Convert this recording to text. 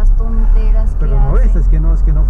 las tonteras Pero que no, hacen. es que no, es que no